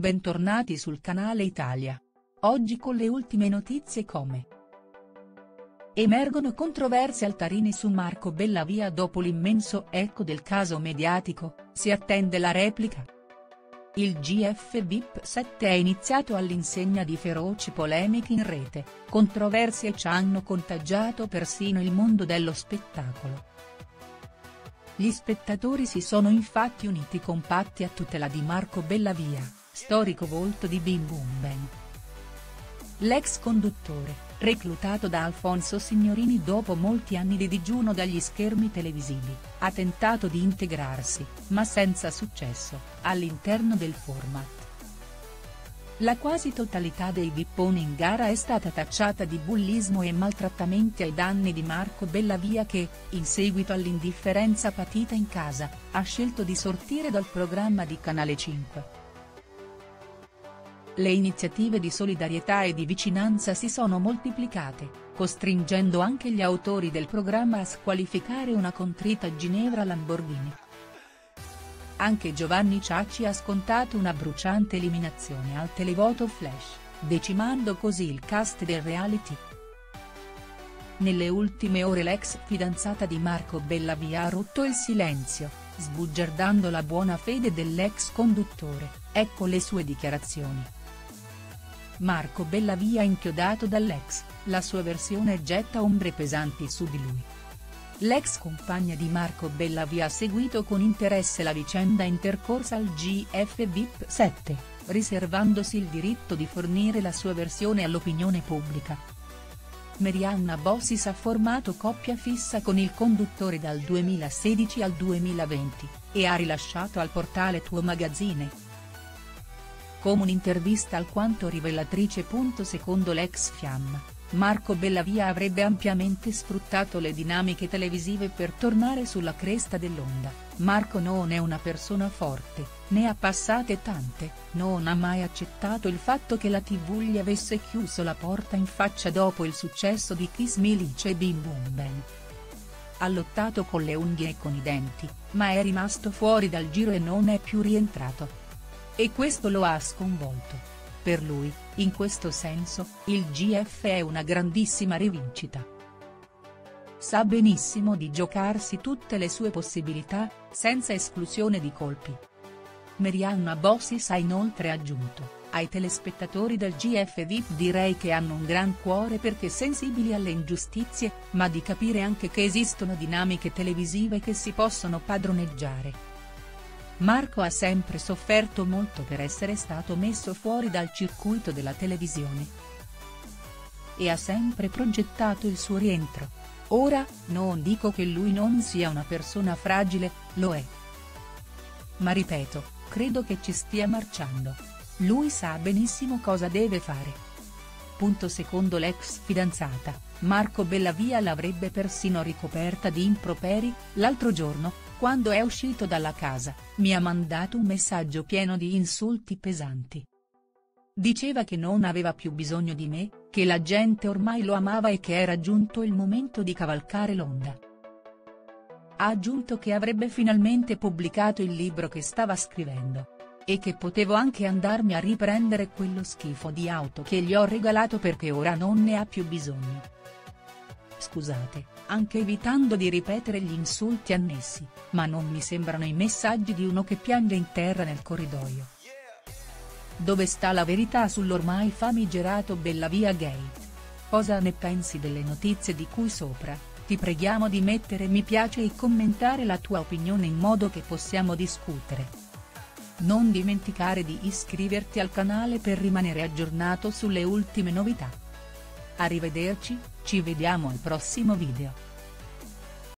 bentornati sul canale Italia. Oggi con le ultime notizie come Emergono controversie altarini su Marco Bellavia dopo l'immenso eco del caso mediatico, si attende la replica. Il GF VIP 7 è iniziato all'insegna di feroci polemiche in rete, controversie ci hanno contagiato persino il mondo dello spettacolo. Gli spettatori si sono infatti uniti compatti a tutela di Marco Bellavia, storico volto di Bim Bum Bang. L'ex conduttore, reclutato da Alfonso Signorini dopo molti anni di digiuno dagli schermi televisivi, ha tentato di integrarsi, ma senza successo, all'interno del format. La quasi totalità dei vipponi in gara è stata tacciata di bullismo e maltrattamenti ai danni di Marco Bellavia che, in seguito all'indifferenza patita in casa, ha scelto di sortire dal programma di Canale 5. Le iniziative di solidarietà e di vicinanza si sono moltiplicate, costringendo anche gli autori del programma a squalificare una contrita Ginevra Lamborghini. Anche Giovanni Ciacci ha scontato una bruciante eliminazione al televoto Flash, decimando così il cast del reality. Nelle ultime ore l'ex fidanzata di Marco Bellavia ha rotto il silenzio, sbugiardando la buona fede dell'ex conduttore, ecco le sue dichiarazioni. Marco Bellavia inchiodato dall'ex, la sua versione getta ombre pesanti su di lui. L'ex compagna di Marco Bellavia ha seguito con interesse la vicenda intercorsa al GF VIP 7, riservandosi il diritto di fornire la sua versione all'opinione pubblica. Marianna Bossis ha formato coppia fissa con il conduttore dal 2016 al 2020, e ha rilasciato al portale Tuo Magazine, come un'intervista alquanto rivelatrice. Secondo l'ex Fiamma, Marco Bellavia avrebbe ampiamente sfruttato le dinamiche televisive per tornare sulla cresta dell'onda, Marco non è una persona forte, ne ha passate tante, non ha mai accettato il fatto che la tv gli avesse chiuso la porta in faccia dopo il successo di Kiss Milice e Bim Bum Bang. Ha lottato con le unghie e con i denti, ma è rimasto fuori dal giro e non è più rientrato. E questo lo ha sconvolto. Per lui, in questo senso, il GF è una grandissima rivincita. Sa benissimo di giocarsi tutte le sue possibilità, senza esclusione di colpi. Marianna Bossis ha inoltre aggiunto, ai telespettatori del GF VIP direi che hanno un gran cuore perché sensibili alle ingiustizie, ma di capire anche che esistono dinamiche televisive che si possono padroneggiare. Marco ha sempre sofferto molto per essere stato messo fuori dal circuito della televisione. E ha sempre progettato il suo rientro. Ora, non dico che lui non sia una persona fragile, lo è. Ma ripeto, credo che ci stia marciando. Lui sa benissimo cosa deve fare. Punto secondo l'ex fidanzata, Marco Bellavia l'avrebbe persino ricoperta di improperi, l'altro giorno, quando è uscito dalla casa, mi ha mandato un messaggio pieno di insulti pesanti. Diceva che non aveva più bisogno di me, che la gente ormai lo amava e che era giunto il momento di cavalcare l'onda. Ha aggiunto che avrebbe finalmente pubblicato il libro che stava scrivendo. E che potevo anche andarmi a riprendere quello schifo di auto che gli ho regalato perché ora non ne ha più bisogno. Scusate, anche evitando di ripetere gli insulti annessi, ma non mi sembrano i messaggi di uno che piange in terra nel corridoio. Dove sta la verità sull'ormai famigerato Bellavia Gate? Cosa ne pensi delle notizie di cui sopra? Ti preghiamo di mettere mi piace e commentare la tua opinione in modo che possiamo discutere. Non dimenticare di iscriverti al canale per rimanere aggiornato sulle ultime novità. Arrivederci, ci vediamo al prossimo video.